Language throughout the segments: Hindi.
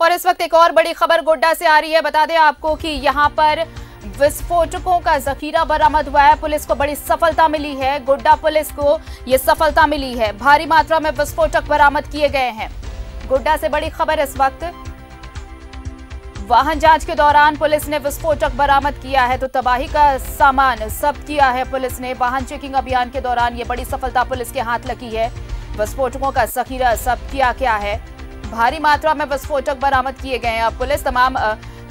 और इस वक्त एक और बड़ी खबर गोड्डा से आ रही है। बता दें आपको कि यहाँ पर विस्फोटकों का जखीरा बरामद हुआ है। पुलिस को बड़ी सफलता मिली है। गोड्डा पुलिस को यह सफलता मिली है। भारी मात्रा में विस्फोटक बरामद किए गए हैं। गोड्डा से बड़ी खबर इस वक्त। वाहन जाँच के दौरान पुलिस ने विस्फोटक बरामद किया है। तो तबाही का सामान जब्त किया है पुलिस ने। वाहन चेकिंग अभियान के दौरान ये बड़ी सफलता पुलिस के हाथ लगी है। विस्फोटकों का जखीरा जब्त किया गया है। भारी मात्रा में विस्फोटक बरामद किए गए हैं। अब पुलिस तमाम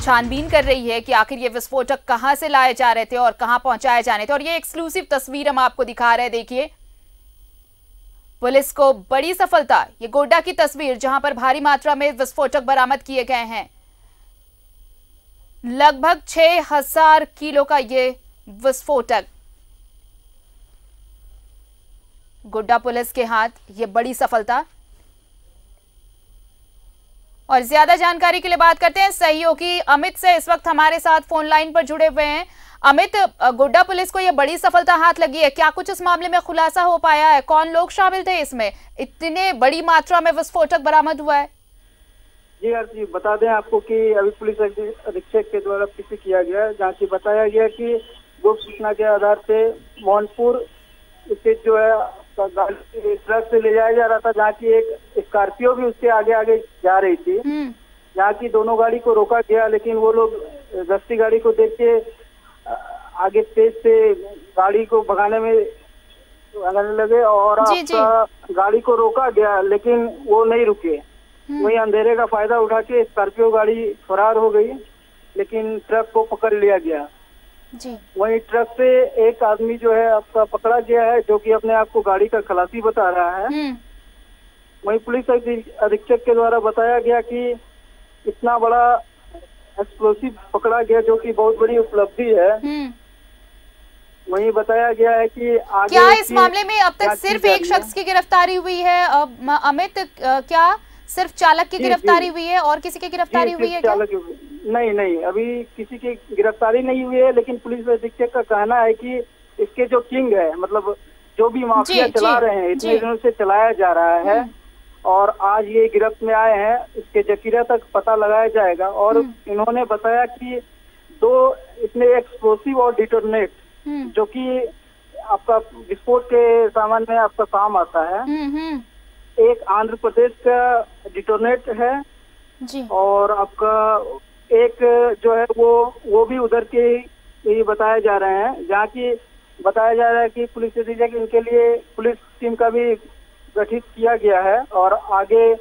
छानबीन कर रही है कि आखिर ये विस्फोटक कहाँ से लाए जा रहे थे और कहाँ पहुँचाए जाने थे। और ये एक्सक्लूसिव तस्वीर हम आपको दिखा रहे हैं, देखिए। पुलिस को बड़ी सफलता, ये गोड्डा की तस्वीर जहाँ पर भारी मात्रा में विस्फोटक बरामद किए गए हैं। लगभग छह हज़ार किलो का ये विस्फोटक। गोड्डा पुलिस के हाथ ये बड़ी सफलता और ज़्यादा जानकारी के लिए बात करते हैं सहयोगी अमित से। इस वक्त हमारे साथ फ़ोन लाइन पर जुड़े हुए हैं। अमित गोड्डा पुलिस को यह बड़ी सफलता हाथ लगी है। क्या कुछ इस मामले में खुलासा हो पाया है? कौन लोग शामिल थे इसमें? इतने बड़ी मात्रा में विस्फोटक बरामद हुआ है। जी यार जी, बता दें आपको कि अभी पुलिस अधीक्षक के द्वारा पीसी किया गया जहाँ की बताया गया कि गुप्त सूचना के आधार पे मोहनपुर स्थित जो है ट्रक से ले जाया जा रहा था जहाँ की एक स्कॉर्पियो भी उसके आगे आगे जा रही थी हम्म। जहाँ की दोनों गाड़ी को रोका गया लेकिन वो लोग दस्ती गाड़ी को देख के आगे तेज से गाड़ी को भगाने में भगाने लगे और जी, आपका जी। गाड़ी को रोका गया लेकिन वो नहीं रुके हम्म। वही अंधेरे का फ़ायदा उठा के स्कॉर्पियो गाड़ी फरार हो गई लेकिन ट्रक को पकड़ लिया गया जी। वही ट्रक से एक आदमी जो है आपका पकड़ा गया है जो कि अपने आप को गाड़ी का खलासी बता रहा है। हम्म। वही पुलिस अधीक्षक के द्वारा बताया गया कि इतना बड़ा एक्सप्लोसिव पकड़ा गया जो कि बहुत बड़ी उपलब्धि है। हम्म। वही बताया गया है कि आगे क्या इस मामले में अब तक सिर्फ़ एक शख्स की गिरफ्तारी हुई है? अमित क्या? सिर्फ़ चालक की गिरफ्तारी हुई है और किसी की गिरफ्तारी हुई है चालक नहीं नहीं अभी किसी की गिरफ्तारी नहीं हुई है लेकिन पुलिस अधीक्षक का कहना है कि इसके जो किंग है मतलब जो भी माफिया चला रहे हैं इतने दिनों से चलाया जा रहा है हम्म। और आज ये गिरफ्त में आए हैं इसके जकीरा तक पता लगाया जाएगा और हम्म। इन्होंने बताया कि दो इसमें एक्सप्लोसिव और डिटोनेट हम्म। जो कि आपका विस्फोट के सामान में आपका काम आता है एक आंध्र प्रदेश का डिटोनेट है जी और आपका एक, जो है, वो वो भी उधर के ही बताए जा रहे हैं। जहाँ की बताया जा रहा है कि पुलिस अधीक्षक इनके लिए पुलिस टीम का भी गठित किया गया है और आगे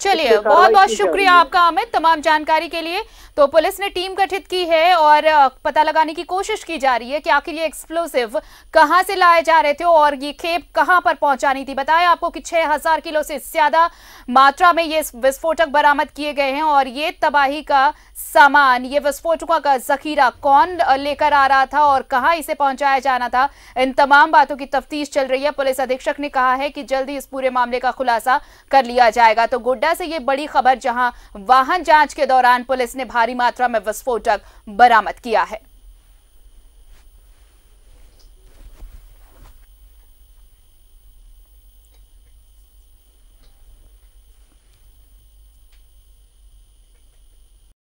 चलिए बहुत बहुत शुक्रिया आपका अमित तमाम जानकारी के लिए। तो पुलिस ने टीम गठित की है और पता लगाने की कोशिश की जा रही है कि आखिर ये एक्सप्लोसिव कहाँ से लाए जा रहे थे और ये खेप कहाँ पर पहुंचानी थी। बताया आपको कि 6000 किलो से ज़्यादा मात्रा में ये विस्फोटक बरामद किए गए हैं और ये तबाही का सामान ये विस्फोटकों का जखीरा कौन लेकर आ रहा था और कहाँ इसे पहुँचाया जाना था इन तमाम बातों की तफ्तीश चल रही है। पुलिस अधीक्षक ने कहा है कि जल्दी इस पूरे मामले का खुलासा कर लिया जाएगा। तो गोड्डा से ये बड़ी खबर, जहाँ वाहन जाँच के दौरान पुलिस ने भारी मात्रा में विस्फोटक बरामद किया है।